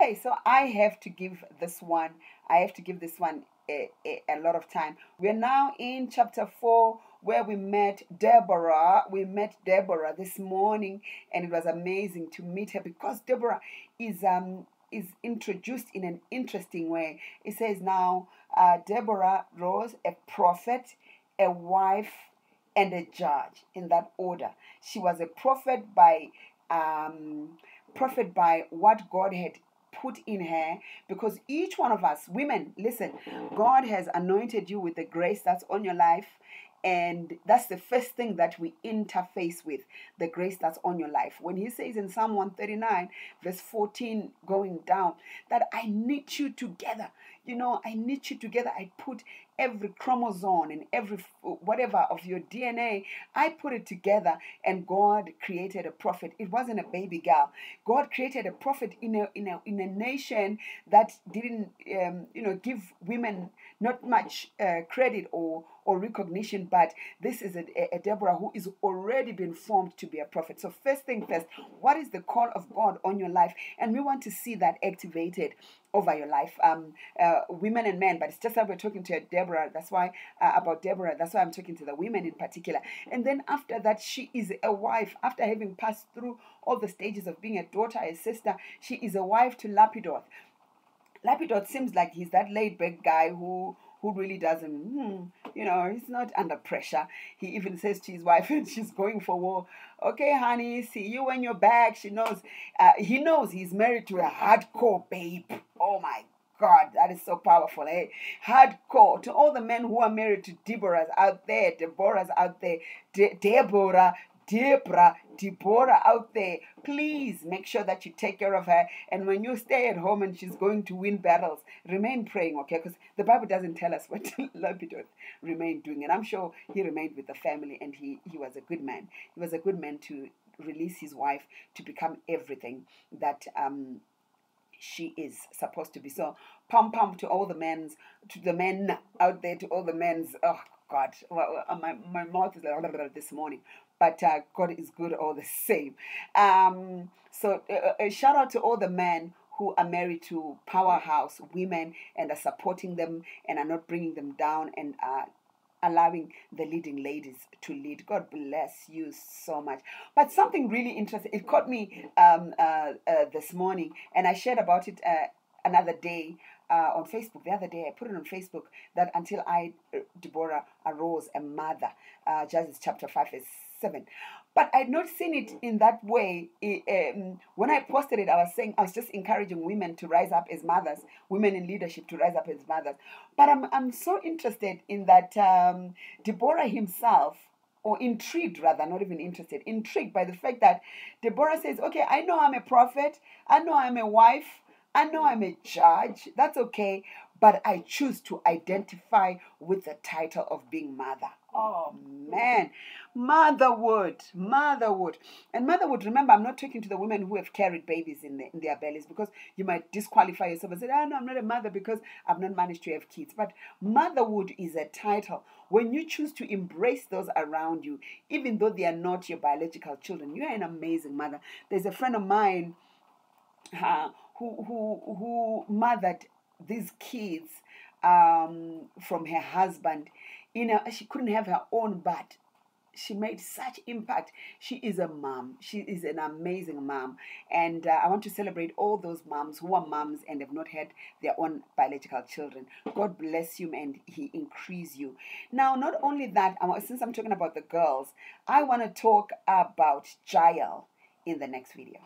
Okay, so I have to give this one, I have to give this one a, a, a lot of time. We're now in chapter 4 where we met Deborah. We met Deborah this morning and it was amazing to meet her because Deborah is um is introduced in an interesting way. It says now uh, Deborah rose a prophet, a wife, and a judge in that order. She was a prophet by um, prophet by what God had put in her because each one of us women listen god has anointed you with the grace that's on your life and that's the first thing that we interface with the grace that's on your life. When he says in Psalm 139, verse 14, going down, that I knit you together. You know, I knit you together. I put every chromosome and every whatever of your DNA, I put it together, and God created a prophet. It wasn't a baby girl. God created a prophet in a in a in a nation that didn't, um, you know, give women not much uh, credit or or recognition, but this is a, a Deborah who is already been formed to be a prophet. So, first thing first, what is the call of God on your life? And we want to see that activated over your life, um, uh, women and men. But it's just that we're talking to Deborah. That's why uh, about Deborah. That's why I'm talking to the women in particular. And then after that, she is a wife. After having passed through all the stages of being a daughter, a sister, she is a wife to Lapidoth. Lapidoth seems like he's that laid back guy who who really doesn't, hmm, you know, he's not under pressure. He even says to his wife, and she's going for war, okay, honey, see you when you're back. She knows, uh, he knows he's married to a hardcore babe. Oh my God, that is so powerful, eh? Hardcore. To all the men who are married to Deborahs out there, Deborahs out there, De- Deborah, Deborah, Deborah out there, please make sure that you take care of her. And when you stay at home and she's going to win battles, remain praying, okay? Because the Bible doesn't tell us what Lapidoth remained doing. And I'm sure he remained with the family and he, he was a good man. He was a good man to release his wife to become everything that um, she is supposed to be. So, pom pom to all the men's, to the men out there, to all the men's. Oh God, well, my my mouth is like this morning but uh, God is good all the same. Um, so uh, a shout out to all the men who are married to powerhouse women and are supporting them and are not bringing them down and are allowing the leading ladies to lead. God bless you so much. But something really interesting, it caught me um, uh, uh, this morning, and I shared about it uh, another day uh, on Facebook the other day. I put it on Facebook that until I, uh, Deborah, arose a mother, uh, Judges chapter 5, verse 7. But I'd not seen it in that way. Um, when I posted it, I was saying I was just encouraging women to rise up as mothers, women in leadership to rise up as mothers. But I'm, I'm so interested in that um, Deborah himself or intrigued rather, not even interested, intrigued by the fact that Deborah says, Okay, I know I'm a prophet, I know I'm a wife, I know I'm a judge, that's okay, but I choose to identify with the title of being mother. Oh man, motherhood, motherhood, and motherhood. Remember, I'm not talking to the women who have carried babies in, the, in their bellies because you might disqualify yourself and say, "Oh no, I'm not a mother because I've not managed to have kids." But motherhood is a title. When you choose to embrace those around you, even though they are not your biological children, you are an amazing mother. There's a friend of mine uh, who who who mothered these kids um, from her husband. You know, she couldn't have her own, but she made such impact. She is a mom. She is an amazing mom. And uh, I want to celebrate all those moms who are moms and have not had their own biological children. God bless you and He increase you. Now, not only that, since I'm talking about the girls, I want to talk about Jael in the next video.